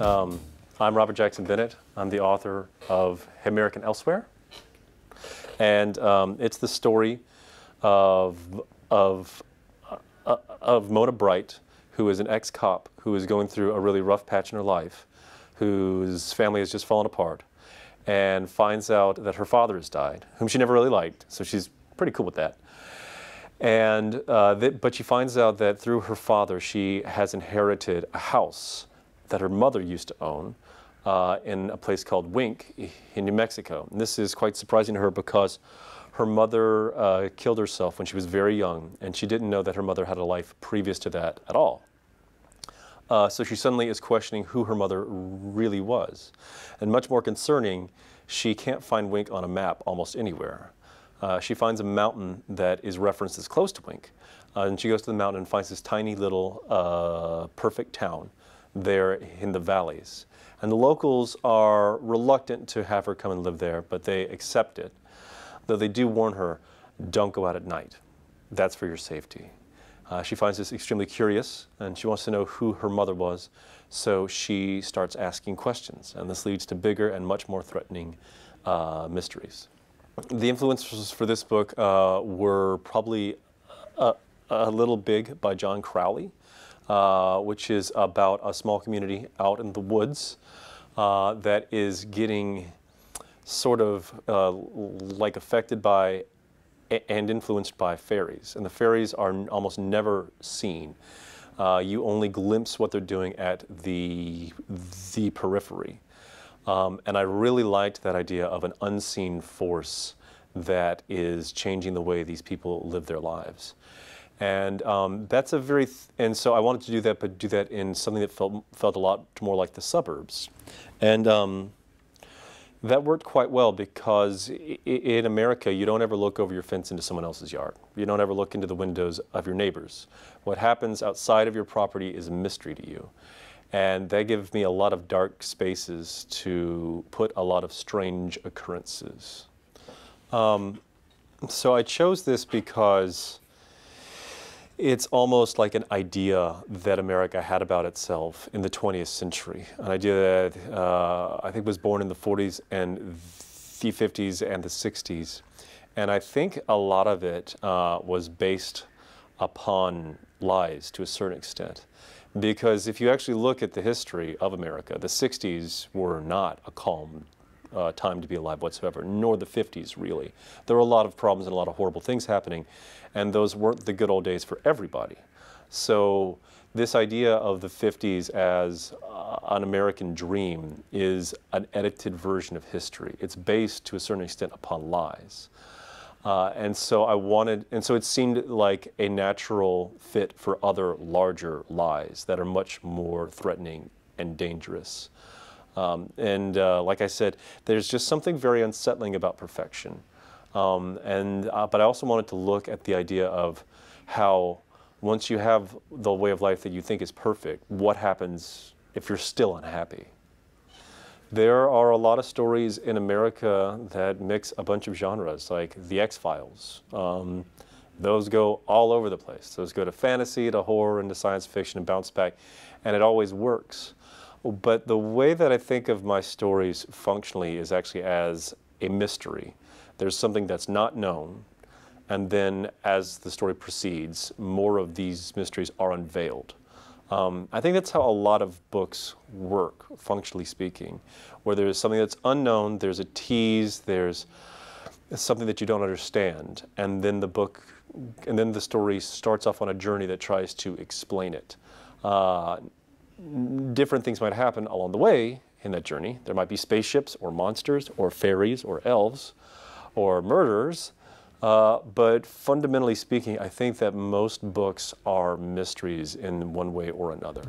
Um, I'm Robert Jackson Bennett. I'm the author of American Elsewhere. And um, it's the story of, of, uh, of Mona Bright, who is an ex cop who is going through a really rough patch in her life, whose family has just fallen apart, and finds out that her father has died, whom she never really liked. So she's pretty cool with that. And, uh, th but she finds out that through her father, she has inherited a house that her mother used to own uh, in a place called Wink in New Mexico. And this is quite surprising to her because her mother uh, killed herself when she was very young, and she didn't know that her mother had a life previous to that at all. Uh, so she suddenly is questioning who her mother really was. And much more concerning, she can't find Wink on a map almost anywhere. Uh, she finds a mountain that is referenced as close to Wink. Uh, and she goes to the mountain and finds this tiny little uh, perfect town there in the valleys. And the locals are reluctant to have her come and live there, but they accept it. Though they do warn her, don't go out at night. That's for your safety. Uh, she finds this extremely curious and she wants to know who her mother was, so she starts asking questions. And this leads to bigger and much more threatening uh, mysteries. The influences for this book uh, were probably a, a, little big by John Crowley, uh, which is about a small community out in the woods uh, that is getting sort of uh, like affected by and influenced by fairies. And the fairies are almost never seen. Uh, you only glimpse what they're doing at the, the periphery. Um, and I really liked that idea of an unseen force that is changing the way these people live their lives. And um, that's a very, and so I wanted to do that, but do that in something that felt, felt a lot more like the suburbs. And um, that worked quite well because in America, you don't ever look over your fence into someone else's yard. You don't ever look into the windows of your neighbors. What happens outside of your property is a mystery to you. And that gives me a lot of dark spaces to put a lot of strange occurrences. Um, so I chose this because it's almost like an idea that America had about itself in the 20th century. An idea that uh, I think was born in the 40s and the 50s and the 60s. And I think a lot of it uh, was based upon lies to a certain extent. Because if you actually look at the history of America, the 60s were not a calm uh, time to be alive whatsoever, nor the 50s really. There were a lot of problems and a lot of horrible things happening, and those weren't the good old days for everybody. So this idea of the 50s as uh, an American dream is an edited version of history. It's based to a certain extent upon lies. Uh, and so I wanted, and so it seemed like a natural fit for other larger lies that are much more threatening and dangerous. Um, and uh, like I said, there's just something very unsettling about perfection. Um, and, uh, but I also wanted to look at the idea of how once you have the way of life that you think is perfect, what happens if you're still unhappy? There are a lot of stories in America that mix a bunch of genres, like The X-Files. Um, those go all over the place. Those go to fantasy, to horror, and to science fiction and bounce back, and it always works. But the way that I think of my stories functionally is actually as a mystery. There's something that's not known, and then as the story proceeds, more of these mysteries are unveiled. Um, I think that's how a lot of books work, functionally speaking, where there's something that's unknown, there's a tease, there's something that you don't understand, and then the book, and then the story starts off on a journey that tries to explain it. Uh, different things might happen along the way in that journey. There might be spaceships or monsters or fairies or elves or murderers. Uh, but fundamentally speaking, I think that most books are mysteries in one way or another.